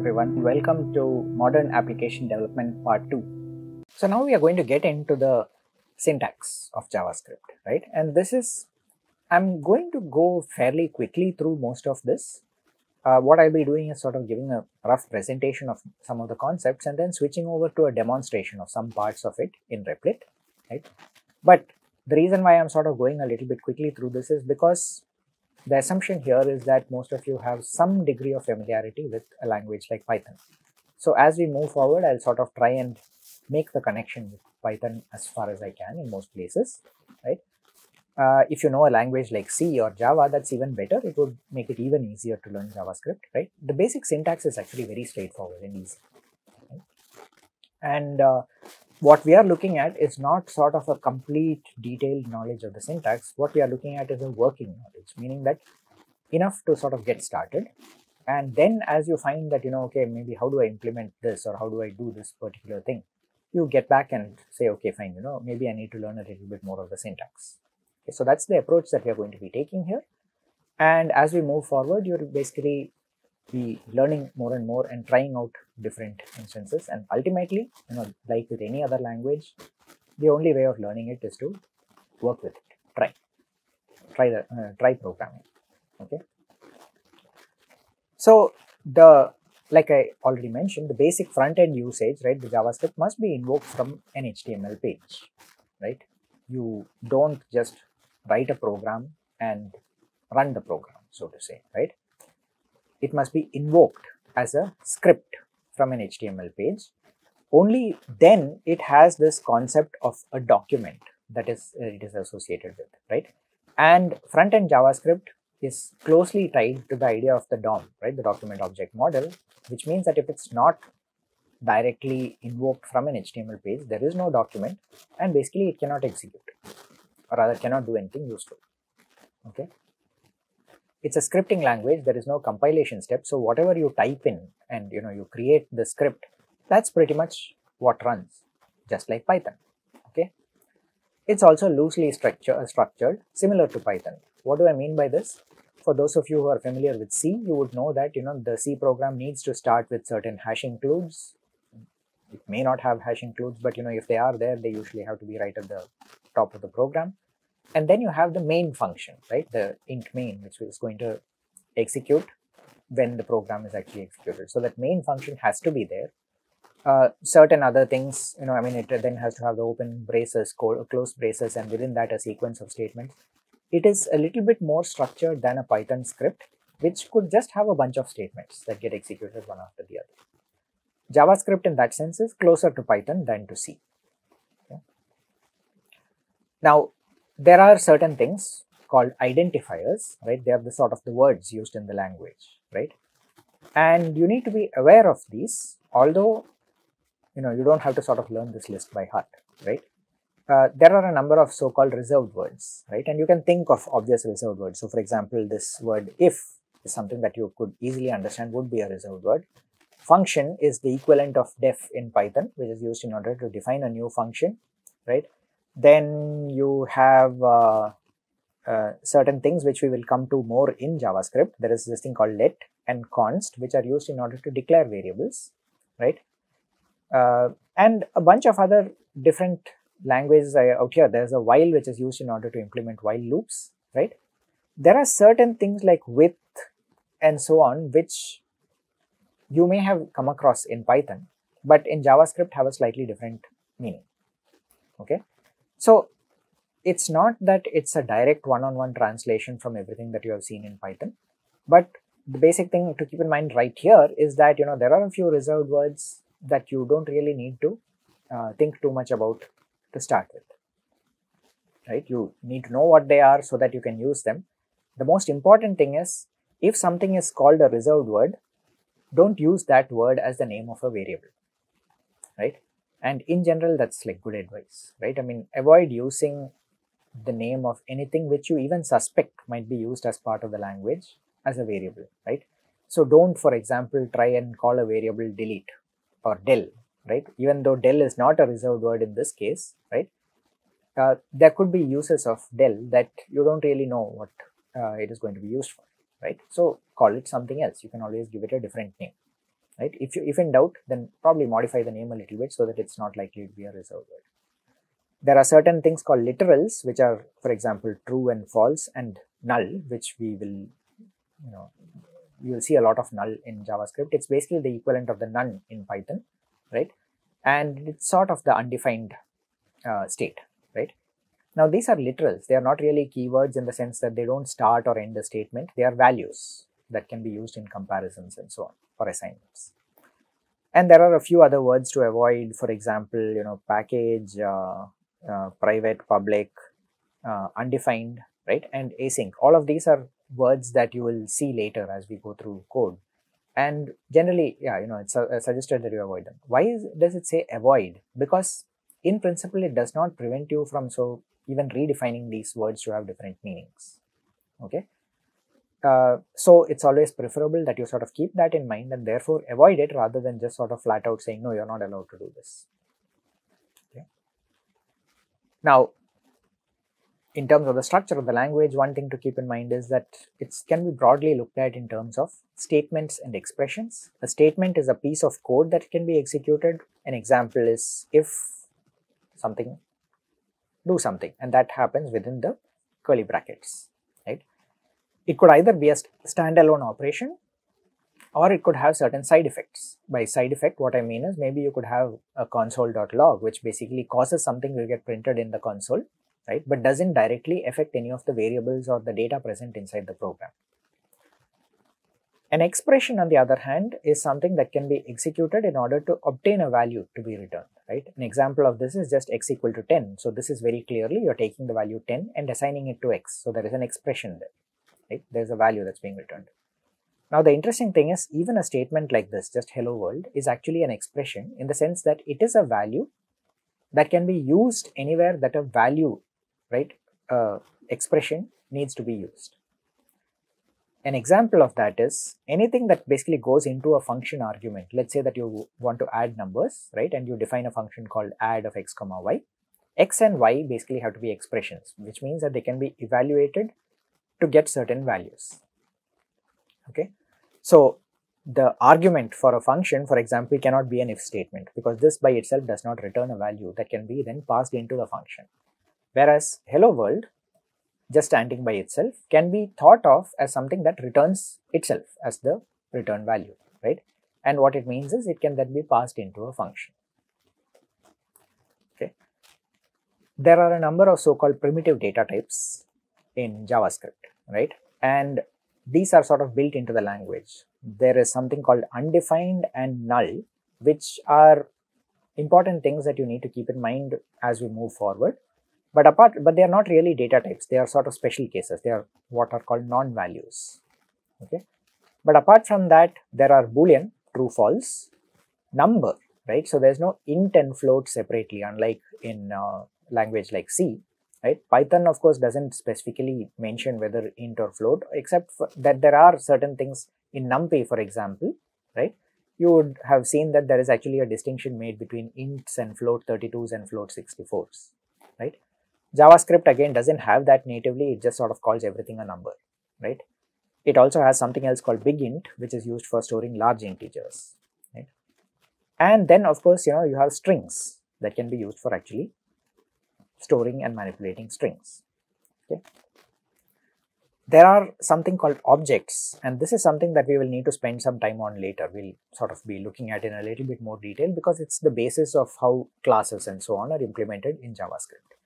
everyone. Welcome to Modern Application Development Part 2. So now we are going to get into the syntax of JavaScript, right? And this is, I'm going to go fairly quickly through most of this. Uh, what I'll be doing is sort of giving a rough presentation of some of the concepts and then switching over to a demonstration of some parts of it in Replit, right? But the reason why I'm sort of going a little bit quickly through this is because the assumption here is that most of you have some degree of familiarity with a language like Python. So as we move forward, I'll sort of try and make the connection with Python as far as I can in most places, right? Uh, if you know a language like C or Java, that's even better. It would make it even easier to learn JavaScript, right? The basic syntax is actually very straightforward and easy. Right? And uh, what we are looking at is not sort of a complete detailed knowledge of the syntax. What we are looking at is a working knowledge, meaning that enough to sort of get started. And then as you find that, you know, okay, maybe how do I implement this or how do I do this particular thing? You get back and say, okay, fine, you know, maybe I need to learn a little bit more of the syntax. Okay, so that's the approach that we are going to be taking here. And as we move forward, you're basically be learning more and more and trying out different instances. And ultimately you know like with any other language the only way of learning it is to work with it. Try. Try the uh, try programming. Okay? So the like i already mentioned the basic front end usage right the javascript must be invoked from an html page right? You don't just write a program and run the program so to say right it must be invoked as a script from an HTML page. Only then it has this concept of a document that is uh, it is associated with, right? And front-end JavaScript is closely tied to the idea of the DOM, right? The document object model, which means that if it's not directly invoked from an HTML page, there is no document and basically it cannot execute or rather cannot do anything useful. Okay it's a scripting language. There is no compilation step. So whatever you type in and you know you create the script that's pretty much what runs just like python. Okay? It's also loosely structure, uh, structured similar to python. What do i mean by this? For those of you who are familiar with c you would know that you know the c program needs to start with certain hash includes it may not have hash includes but you know if they are there they usually have to be right at the top of the program and then you have the main function, right? The int main, which is going to execute when the program is actually executed. So that main function has to be there. Uh, certain other things, you know, I mean, it then has to have the open braces, close braces, and within that a sequence of statements. It is a little bit more structured than a Python script, which could just have a bunch of statements that get executed one after the other. JavaScript in that sense is closer to Python than to C. Okay. Now, there are certain things called identifiers, right? They are the sort of the words used in the language, right? And you need to be aware of these, although, you know, you don't have to sort of learn this list by heart, right? Uh, there are a number of so-called reserved words, right? And you can think of obvious reserved words. So, for example, this word if is something that you could easily understand would be a reserved word. Function is the equivalent of def in Python, which is used in order to define a new function, right? Then you have uh, uh, certain things which we will come to more in JavaScript. There is this thing called let and const, which are used in order to declare variables, right? Uh, and a bunch of other different languages out here. There's a while which is used in order to implement while loops, right? There are certain things like with and so on, which you may have come across in Python, but in JavaScript have a slightly different meaning. Okay, so it's not that it's a direct one-on-one -on -one translation from everything that you have seen in Python, but the basic thing to keep in mind right here is that you know there are a few reserved words that you don't really need to uh, think too much about to start with. Right? You need to know what they are so that you can use them. The most important thing is if something is called a reserved word, don't use that word as the name of a variable. Right? And in general that's like good advice right? I mean avoid using the name of anything which you even suspect might be used as part of the language as a variable right? So don't for example try and call a variable delete or del right? Even though del is not a reserved word in this case right? Uh, there could be uses of del that you don't really know what uh, it is going to be used for right? So call it something else. You can always give it a different name right? If you if in doubt, then probably modify the name a little bit so that it's not likely to be a reserved word. There are certain things called literals, which are, for example, true and false, and null, which we will, you know, you will see a lot of null in JavaScript. It's basically the equivalent of the none in Python, right? And it's sort of the undefined uh, state, right? Now these are literals. They are not really keywords in the sense that they don't start or end a statement. They are values that can be used in comparisons and so on for assignments. And there are a few other words to avoid. For example, you know, package, uh, uh, private, public, uh, undefined, right? And async. All of these are words that you will see later as we go through code. And generally, yeah, you know, it's suggested that you avoid them. Why is, does it say avoid? Because in principle, it does not prevent you from so even redefining these words to have different meanings. Okay. Uh, so it's always preferable that you sort of keep that in mind and therefore avoid it rather than just sort of flat out saying no you're not allowed to do this. Okay. Now in terms of the structure of the language one thing to keep in mind is that it can be broadly looked at in terms of statements and expressions. A statement is a piece of code that can be executed. An example is if something do something and that happens within the curly brackets right it could either be a standalone operation or it could have certain side effects by side effect what i mean is maybe you could have a console.log which basically causes something to get printed in the console right but doesn't directly affect any of the variables or the data present inside the program an expression on the other hand is something that can be executed in order to obtain a value to be returned, right? An example of this is just x equal to 10. So this is very clearly you're taking the value 10 and assigning it to x. So there is an expression there, right? There's a value that's being returned. Now the interesting thing is even a statement like this, just hello world, is actually an expression in the sense that it is a value that can be used anywhere that a value, right, uh, expression needs to be used. An example of that is anything that basically goes into a function argument. Let's say that you want to add numbers, right? And you define a function called add of x comma y. x and y basically have to be expressions, which means that they can be evaluated to get certain values. Okay. So the argument for a function, for example, cannot be an if statement because this by itself does not return a value that can be then passed into the function. Whereas hello world just standing by itself can be thought of as something that returns itself as the return value, right? And what it means is it can then be passed into a function. Okay. There are a number of so-called primitive data types in JavaScript, right? And these are sort of built into the language. There is something called undefined and null, which are important things that you need to keep in mind as we move forward but apart, but they are not really data types. They are sort of special cases. They are what are called non-values. Okay. But apart from that, there are boolean, true, false, number, right? So there's no int and float separately, unlike in uh, language like C, right? Python, of course, doesn't specifically mention whether int or float, except that there are certain things in NumPy, for example, right? You would have seen that there is actually a distinction made between ints and float 32s and float 64s, right? JavaScript again doesn't have that natively, it just sort of calls everything a number, right? It also has something else called big int, which is used for storing large integers, right? And then of course, you know, you have strings that can be used for actually storing and manipulating strings, okay? There are something called objects, and this is something that we will need to spend some time on later. We'll sort of be looking at in a little bit more detail because it's the basis of how classes and so on are implemented in JavaScript.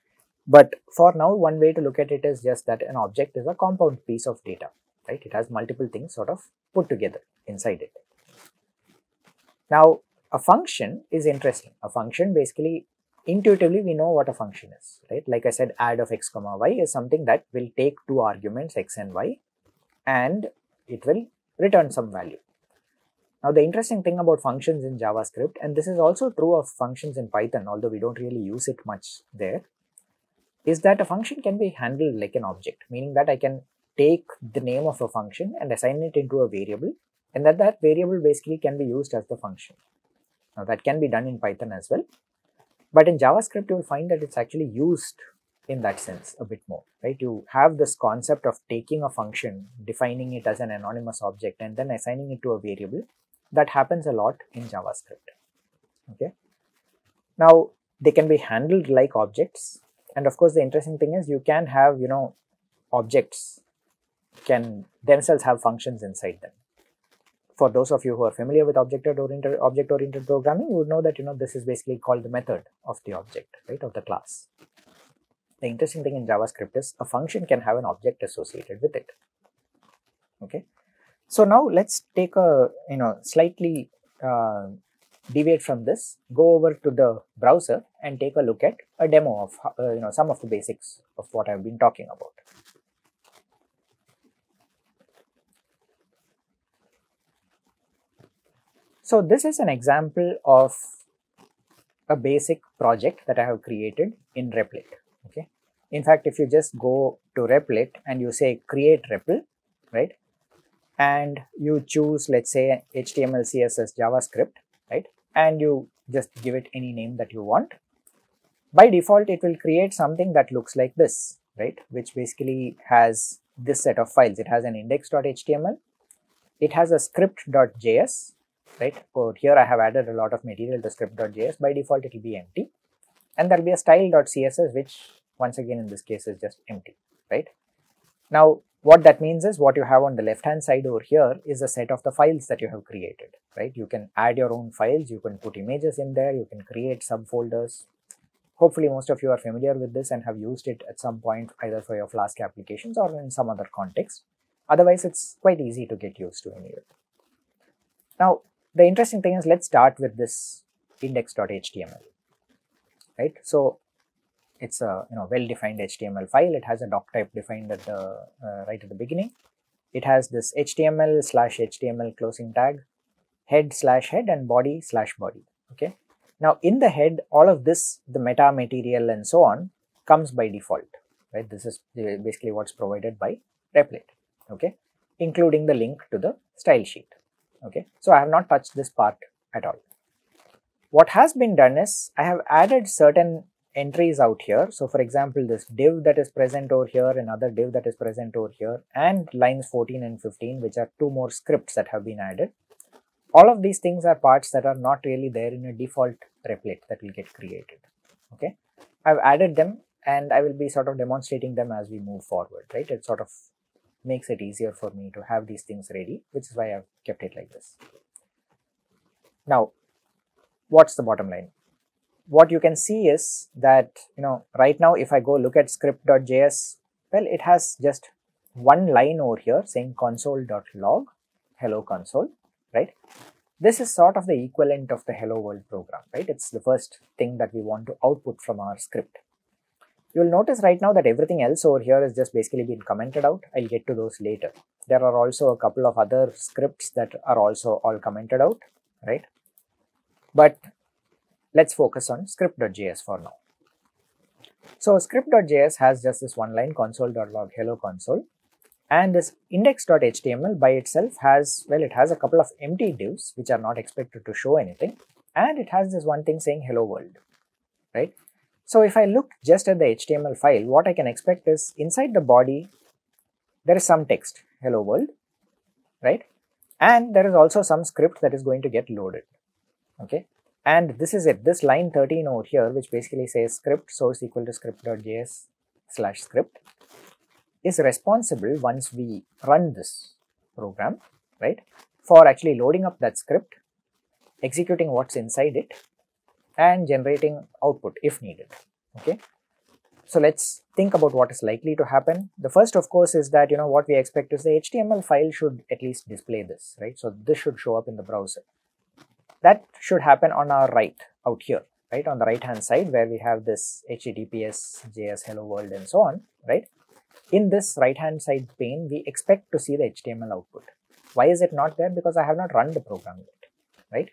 But for now, one way to look at it is just that an object is a compound piece of data, right? It has multiple things sort of put together inside it. Now, a function is interesting. A function basically, intuitively, we know what a function is, right? Like I said, add of x comma y is something that will take two arguments, x and y, and it will return some value. Now, the interesting thing about functions in JavaScript, and this is also true of functions in Python, although we don't really use it much there, is that a function can be handled like an object, meaning that I can take the name of a function and assign it into a variable and that that variable basically can be used as the function. Now that can be done in Python as well, but in JavaScript you will find that it's actually used in that sense a bit more, right? You have this concept of taking a function, defining it as an anonymous object and then assigning it to a variable that happens a lot in JavaScript. Okay. Now they can be handled like objects, and of course the interesting thing is you can have you know objects can themselves have functions inside them. For those of you who are familiar with object-oriented object-oriented programming, you would know that you know this is basically called the method of the object, right, of the class. The interesting thing in JavaScript is a function can have an object associated with it. Okay. So now let's take a you know slightly uh, deviate from this, go over to the browser and take a look at a demo of uh, you know some of the basics of what I've been talking about. So this is an example of a basic project that I have created in Replit. Okay. In fact, if you just go to Replit and you say create REPL, right, and you choose let's say HTML, CSS, JavaScript, right, and you just give it any name that you want. By default, it will create something that looks like this, right, which basically has this set of files. It has an index.html, it has a script.js, right, or here I have added a lot of material to script.js. By default, it will be empty, and there will be a style.css, which once again in this case is just empty, right. Now, what that means is what you have on the left hand side over here is a set of the files that you have created, right? You can add your own files, you can put images in there, you can create subfolders. Hopefully most of you are familiar with this and have used it at some point either for your Flask applications or in some other context. Otherwise, it's quite easy to get used to anyway. Now, the interesting thing is let's start with this index.html, right? So it's a you know well-defined HTML file. It has a doc type defined at the uh, right at the beginning. It has this HTML slash HTML closing tag, head slash head and body slash body. Okay. Now in the head, all of this, the meta material and so on comes by default. Right. This is basically what's provided by Replit. Okay. Including the link to the style sheet. Okay. So I have not touched this part at all. What has been done is I have added certain entries out here. So for example, this div that is present over here, another div that is present over here, and lines 14 and 15, which are two more scripts that have been added. All of these things are parts that are not really there in a default replit that will get created. Okay, I've added them and I will be sort of demonstrating them as we move forward, right? It sort of makes it easier for me to have these things ready, which is why I've kept it like this. Now, what's the bottom line? what you can see is that you know right now if I go look at script.js well it has just one line over here saying console.log hello console right this is sort of the equivalent of the hello world program right it's the first thing that we want to output from our script you'll notice right now that everything else over here is just basically been commented out. I'll get to those later. There are also a couple of other scripts that are also all commented out right? But let's focus on script.js for now. So script.js has just this one line console.log hello console. And this index.html by itself has, well, it has a couple of empty divs which are not expected to show anything. And it has this one thing saying hello world, right? So if I look just at the HTML file, what I can expect is inside the body, there is some text, hello world, right? And there is also some script that is going to get loaded, okay? and this is it this line 13 over here which basically says script source equal to script.js slash script is responsible once we run this program right for actually loading up that script executing what's inside it and generating output if needed. Okay? So let's think about what is likely to happen. The first of course is that you know what we expect is the html file should at least display this right? So this should show up in the browser. That should happen on our right out here right? On the right hand side where we have this https js hello world and so on right? In this right hand side pane we expect to see the html output. Why is it not there? Because i have not run the program yet right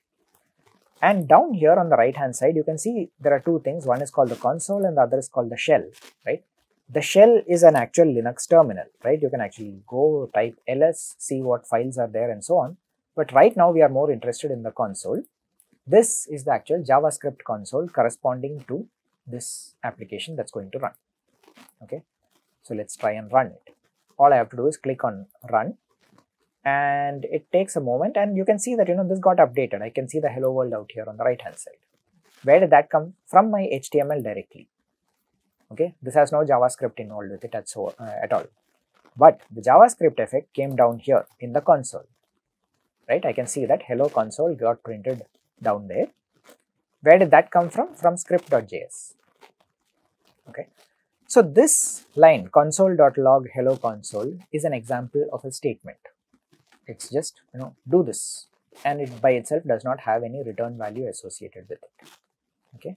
and down here on the right hand side you can see there are two things one is called the console and the other is called the shell right the shell is an actual linux terminal right you can actually go type ls see what files are there and so on but right now we are more interested in the console. This is the actual JavaScript console corresponding to this application that's going to run. Okay, so let's try and run it. All I have to do is click on run and it takes a moment and you can see that you know this got updated. I can see the hello world out here on the right hand side. Where did that come? From my html directly. Okay? This has no javascript involved with it at, so, uh, at all. But the javascript effect came down here in the console. Right? I can see that hello console got printed down there. Where did that come from? From script.js okay? So this line console.log hello console is an example of a statement it's just you know do this. And it by itself does not have any return value associated with it. Okay